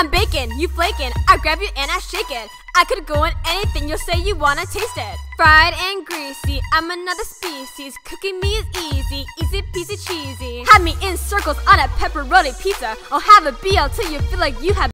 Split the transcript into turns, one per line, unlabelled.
I'm baking, you flaking. I grab you and I shake it. I could go on anything, you'll say you wanna taste it. Fried and greasy, I'm another species. Cooking me is easy, easy peasy cheesy. Have me in circles on a pepperoni pizza. I'll have a BL till you feel like you have